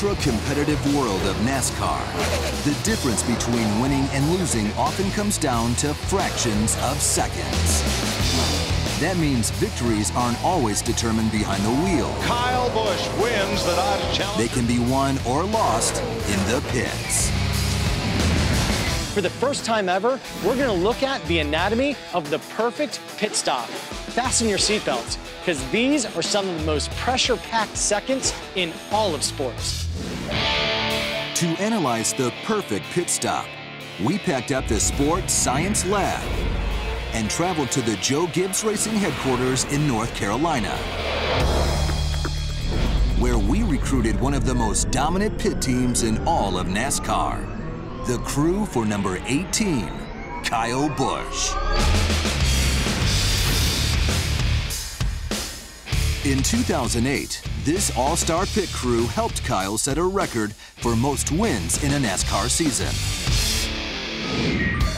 ultra-competitive world of NASCAR, the difference between winning and losing often comes down to fractions of seconds. That means victories aren't always determined behind the wheel. Kyle Busch wins the Dodge Challenge. They can be won or lost in the pits. For the first time ever, we're going to look at the anatomy of the perfect pit stop. Fasten your seatbelts, because these are some of the most pressure-packed seconds in all of sports. To analyze the perfect pit stop, we packed up the Sports Science Lab and traveled to the Joe Gibbs Racing headquarters in North Carolina, where we recruited one of the most dominant pit teams in all of NASCAR, the crew for number 18, Kyle Busch. In 2008, this all-star pit crew helped Kyle set a record for most wins in a NASCAR season.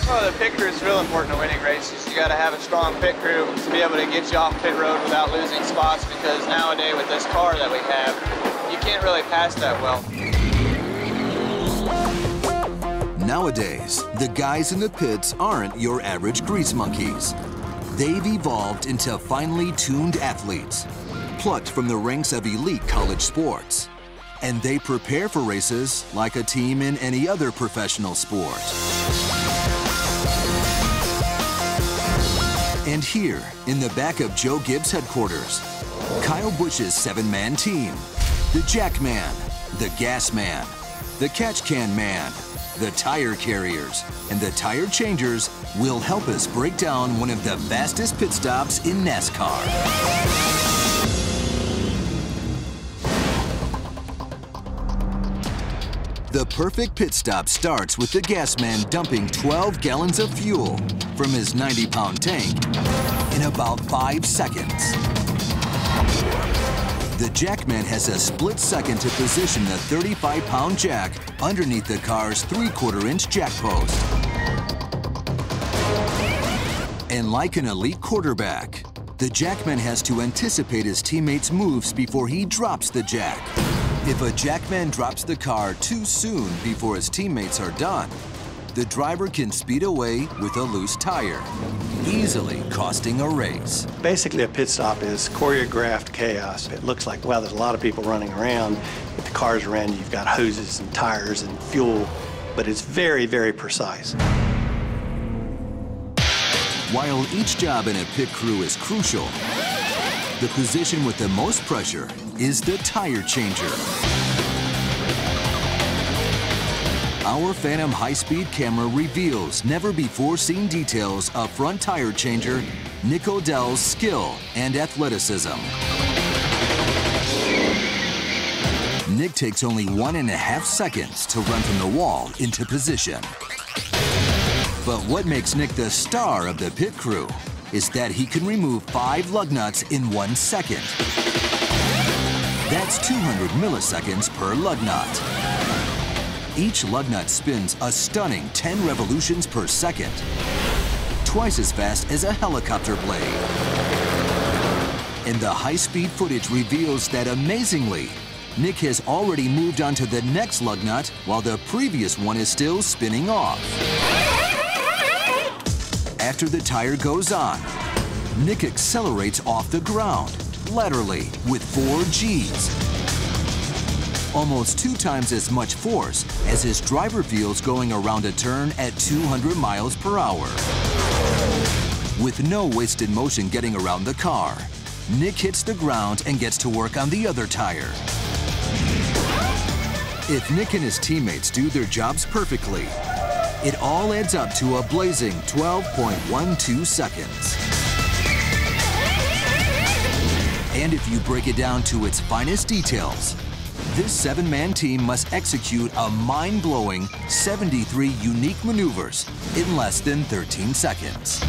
Well, the pit crew is real important to winning races. You got to have a strong pit crew to be able to get you off pit road without losing spots because nowadays with this car that we have, you can't really pass that well. Nowadays, the guys in the pits aren't your average grease monkeys. They've evolved into finely tuned athletes, plucked from the ranks of elite college sports. And they prepare for races like a team in any other professional sport. And here, in the back of Joe Gibbs headquarters, Kyle Busch's seven-man team, the Jack Man, the Gas Man, the Catch Can Man, the Tire Carriers, and the Tire Changers will help us break down one of the fastest pit stops in NASCAR. The perfect pit stop starts with the gas man dumping 12 gallons of fuel from his 90-pound tank in about five seconds. The jackman has a split second to position the 35-pound jack underneath the car's three-quarter-inch jack post. And like an elite quarterback, the jackman has to anticipate his teammates' moves before he drops the jack. If a jackman drops the car too soon before his teammates are done, the driver can speed away with a loose tire, easily costing a race. Basically, a pit stop is choreographed chaos. It looks like, well, there's a lot of people running around. If the cars around you, you've got hoses and tires and fuel, but it's very, very precise. While each job in a pit crew is crucial, the position with the most pressure is the tire changer. Our Phantom high-speed camera reveals never-before-seen details of front tire changer Nick Odell's skill and athleticism. Nick takes only one and a half seconds to run from the wall into position. But what makes Nick the star of the pit crew is that he can remove five lug nuts in one second. That's 200 milliseconds per lug nut. Each lug nut spins a stunning 10 revolutions per second, twice as fast as a helicopter blade. And the high-speed footage reveals that amazingly, Nick has already moved on to the next lug nut while the previous one is still spinning off. After the tire goes on, Nick accelerates off the ground, laterally, with four Gs. Almost two times as much force as his driver feels going around a turn at 200 miles per hour. With no wasted motion getting around the car, Nick hits the ground and gets to work on the other tire. If Nick and his teammates do their jobs perfectly, it all adds up to a blazing 12.12 seconds. And if you break it down to its finest details, this seven-man team must execute a mind-blowing 73 unique maneuvers in less than 13 seconds.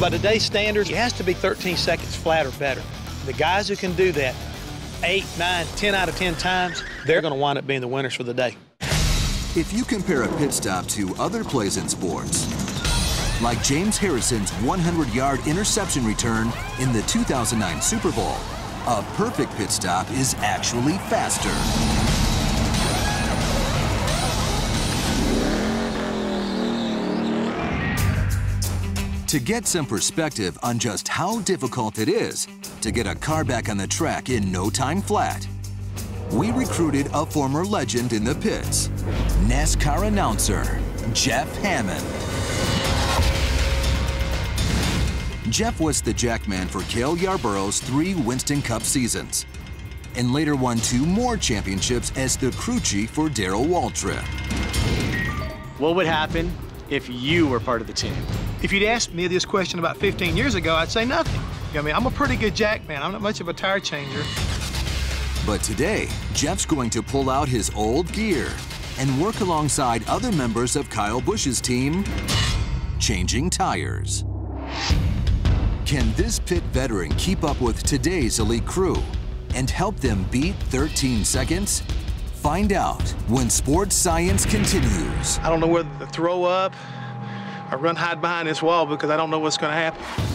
By today's standards, it has to be 13 seconds flat or better. The guys who can do that eight, nine, 10 out of 10 times, they're going to wind up being the winners for the day. If you compare a pit stop to other plays in sports, like James Harrison's 100-yard interception return in the 2009 Super Bowl, a perfect pit stop is actually faster. To get some perspective on just how difficult it is to get a car back on the track in no time flat, we recruited a former legend in the pits, NASCAR announcer Jeff Hammond. Jeff was the jackman for Cale Yarborough's three Winston Cup seasons and later won two more championships as the crew chief for Darrell Waltrip. What would happen if you were part of the team? If you'd asked me this question about 15 years ago, I'd say nothing. You know, I mean, I'm a pretty good jackman. I'm not much of a tire changer. But today, Jeff's going to pull out his old gear and work alongside other members of Kyle Busch's team, changing tires. Can this pit veteran keep up with today's elite crew and help them beat 13 seconds? Find out when Sports Science continues. I don't know whether to throw up or run hide behind this wall because I don't know what's going to happen.